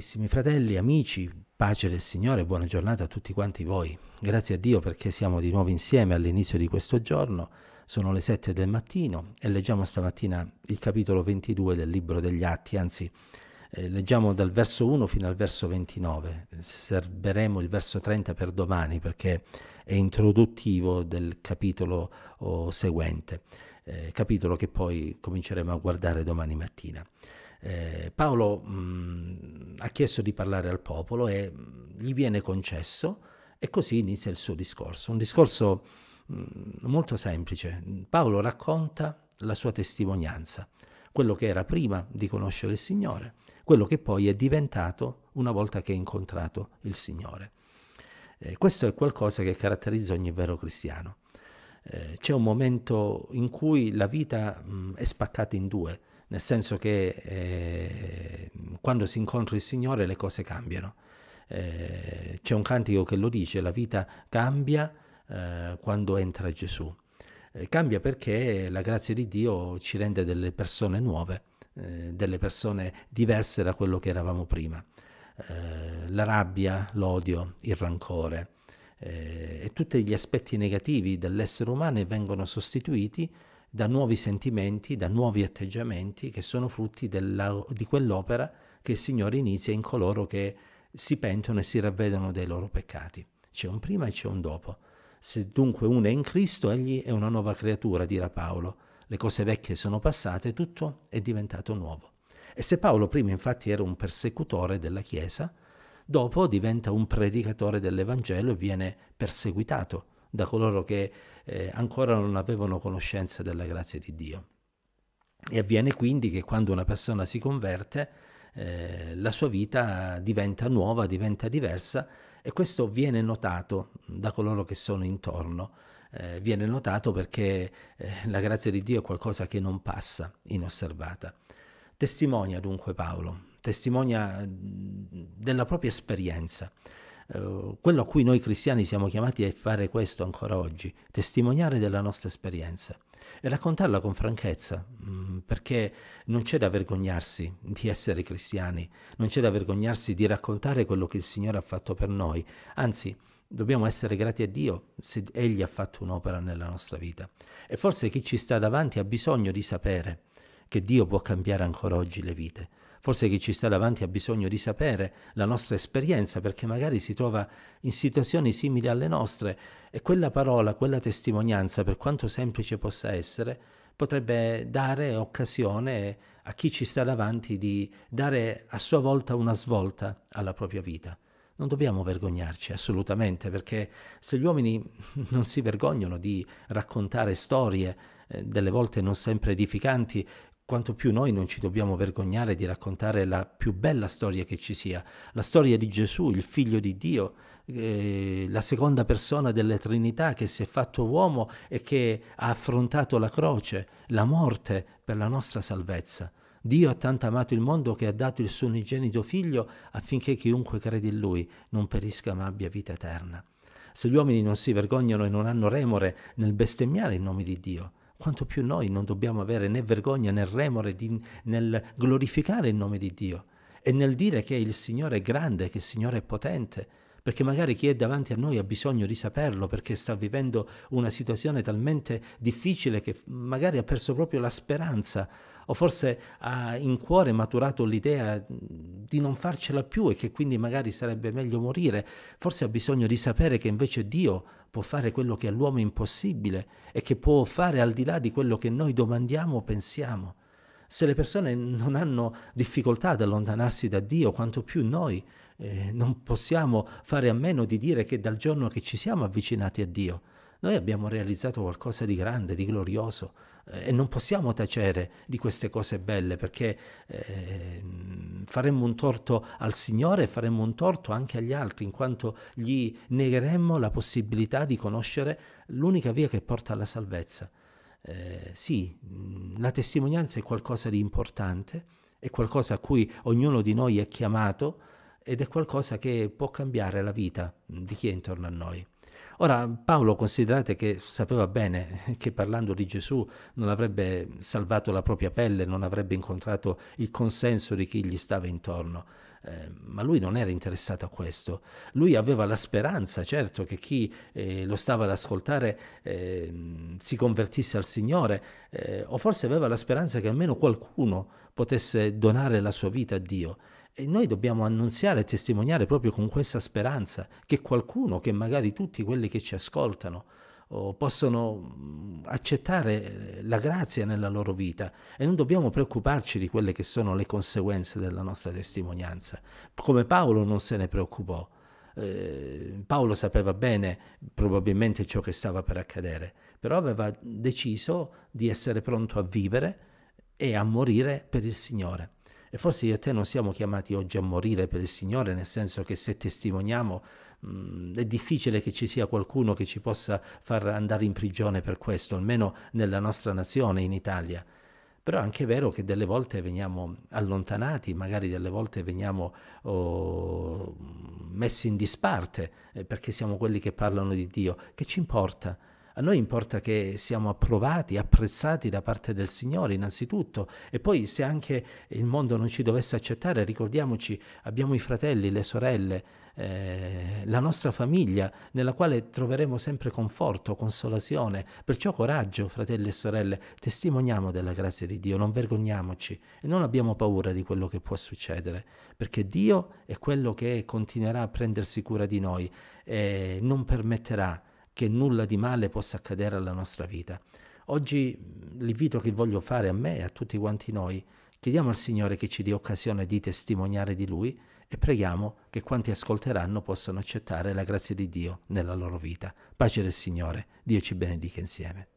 Carissimi fratelli, amici, pace del Signore, buona giornata a tutti quanti voi. Grazie a Dio perché siamo di nuovo insieme all'inizio di questo giorno. Sono le 7 del mattino e leggiamo stamattina il capitolo 22 del libro degli Atti, anzi eh, leggiamo dal verso 1 fino al verso 29. Serberemo il verso 30 per domani perché è introduttivo del capitolo oh, seguente, eh, capitolo che poi cominceremo a guardare domani mattina eh, Paolo mh, mm, ha chiesto di parlare al popolo e mm, gli viene concesso e così inizia il suo discorso. Un discorso mh, mm, molto semplice. Paolo racconta la sua testimonianza, quello che era prima di conoscere il Signore, quello che poi è diventato una volta che ha incontrato il Signore. Eh, questo è qualcosa che caratterizza ogni vero cristiano. Eh, c'è un momento in cui la vita mh, è spaccata in due, nel senso che eh, quando si incontra il Signore le cose cambiano. Eh, c'è un cantico che lo dice, la vita cambia eh, quando entra Gesù. Eh, cambia perché la grazia di Dio ci rende delle persone nuove, eh, delle persone diverse da quello che eravamo prima. Eh, la rabbia, l'odio, il rancore e tutti gli aspetti negativi dell'essere umano vengono sostituiti da nuovi sentimenti, da nuovi atteggiamenti che sono frutti della, di quell'opera che il Signore inizia in coloro che si pentono e si ravvedono dei loro peccati. C'è un prima e c'è un dopo. Se dunque uno è in Cristo, egli è una nuova creatura, dirà Paolo. Le cose vecchie sono passate, tutto è diventato nuovo. E se Paolo prima infatti era un persecutore della Chiesa, dopo diventa un predicatore dell'Evangelo e viene perseguitato da coloro che eh, ancora non avevano conoscenza della grazia di Dio. E avviene quindi che quando una persona si converte, eh, la sua vita diventa nuova, diventa diversa e questo viene notato da coloro che sono intorno. Eh, viene notato perché eh, la grazia di Dio è qualcosa che non passa inosservata. Testimonia dunque Paolo, testimonia della propria esperienza. Eh, quello a cui noi cristiani siamo chiamati è fare questo ancora oggi, testimoniare della nostra esperienza e raccontarla con franchezza, mm, perché non c'è da vergognarsi di essere cristiani, non c'è da vergognarsi di raccontare quello che il Signore ha fatto per noi, anzi dobbiamo essere grati a Dio se Egli ha fatto un'opera nella nostra vita. E forse chi ci sta davanti ha bisogno di sapere che Dio può cambiare ancora oggi le vite Forse chi ci sta davanti ha bisogno di sapere la nostra esperienza perché magari si trova in situazioni simili alle nostre e quella parola, quella testimonianza, per quanto semplice possa essere, potrebbe dare occasione a chi ci sta davanti di dare a sua volta una svolta alla propria vita. Non dobbiamo vergognarci assolutamente perché se gli uomini non si vergognano di raccontare storie, eh, delle volte non sempre edificanti, quanto più noi non ci dobbiamo vergognare di raccontare la più bella storia che ci sia, la storia di Gesù, il figlio di Dio, eh, la seconda persona della Trinità che si è fatto uomo e che ha affrontato la croce, la morte per la nostra salvezza. Dio ha tanto amato il mondo che ha dato il suo unigenito figlio affinché chiunque crede in lui non perisca ma abbia vita eterna. Se gli uomini non si vergognano e non hanno remore nel bestemmiare il nome di Dio, quanto più noi non dobbiamo avere né vergogna né remore di, nel glorificare il nome di Dio e nel dire che il Signore è grande, che il Signore è potente, perché magari chi è davanti a noi ha bisogno di saperlo perché sta vivendo una situazione talmente difficile che magari ha perso proprio la speranza o forse ha in cuore maturato l'idea di non farcela più e che quindi magari sarebbe meglio morire, forse ha bisogno di sapere che invece Dio può fare quello che all'uomo è impossibile e che può fare al di là di quello che noi domandiamo o pensiamo. Se le persone non hanno difficoltà ad allontanarsi da Dio, quanto più noi eh, non possiamo fare a meno di dire che dal giorno che ci siamo avvicinati a Dio, noi abbiamo realizzato qualcosa di grande, di glorioso eh, e non possiamo tacere di queste cose belle perché eh, faremmo un torto al Signore e faremmo un torto anche agli altri in quanto gli negheremmo la possibilità di conoscere l'unica via che porta alla salvezza. Eh, sì, la testimonianza è qualcosa di importante, è qualcosa a cui ognuno di noi è chiamato ed è qualcosa che può cambiare la vita di chi è intorno a noi. Ora Paolo considerate che sapeva bene che parlando di Gesù non avrebbe salvato la propria pelle, non avrebbe incontrato il consenso di chi gli stava intorno. eh, ma lui non era interessato a questo. Lui aveva la speranza, certo, che chi eh, lo stava ad ascoltare eh, si convertisse al Signore, eh, o forse aveva la speranza che almeno qualcuno potesse donare la sua vita a Dio. E noi dobbiamo annunziare e testimoniare proprio con questa speranza che qualcuno, che magari tutti quelli che ci ascoltano, possono accettare la grazia nella loro vita e non dobbiamo preoccuparci di quelle che sono le conseguenze della nostra testimonianza, come Paolo non se ne preoccupò. Eh, Paolo sapeva bene probabilmente ciò che stava per accadere, però aveva deciso di essere pronto a vivere e a morire per il Signore. E forse io e te non siamo chiamati oggi a morire per il Signore, nel senso che se testimoniamo mh, mm, è difficile che ci sia qualcuno che ci possa far andare in prigione per questo, almeno nella nostra nazione, in Italia. Però è anche vero che delle volte veniamo allontanati, magari delle volte veniamo oh, messi in disparte eh, perché siamo quelli che parlano di Dio. Che ci importa? A noi importa che siamo approvati, apprezzati da parte del Signore innanzitutto e poi se anche il mondo non ci dovesse accettare, ricordiamoci, abbiamo i fratelli, le sorelle, eh, la nostra famiglia nella quale troveremo sempre conforto, consolazione. Perciò coraggio, fratelli e sorelle, testimoniamo della grazia di Dio, non vergogniamoci e non abbiamo paura di quello che può succedere, perché Dio è quello che continuerà a prendersi cura di noi e non permetterà che nulla di male possa accadere alla nostra vita. Oggi l'invito che voglio fare a me e a tutti quanti noi, chiediamo al Signore che ci dia occasione di testimoniare di Lui e preghiamo che quanti ascolteranno possano accettare la grazia di Dio nella loro vita. Pace del Signore, Dio ci benedica insieme.